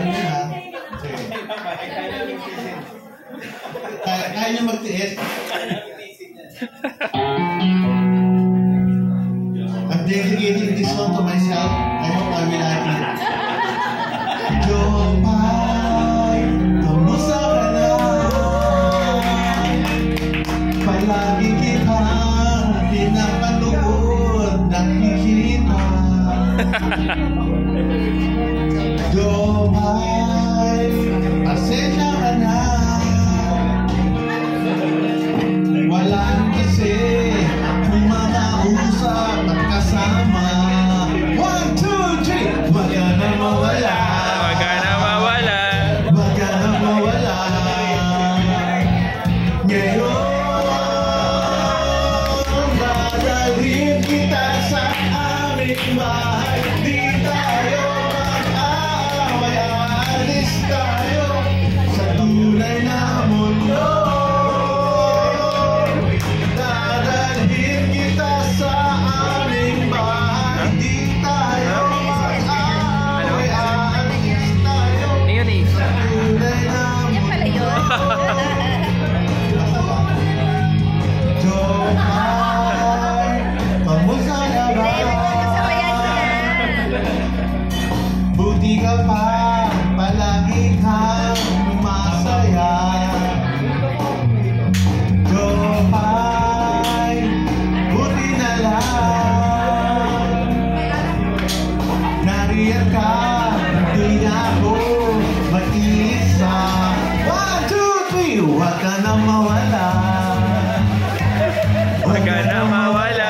Alam niya. Okay. Kaya, kaya niya magtiis. Ang dedicated Amen. Buti ka pa, palagi kang masaya. Jopay, buti na lang. Nariyan ka, di na ako mag-iisa. One, two, three, huwag ka na mawala. Huwag ka na mawala.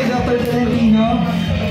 que no pertenecen.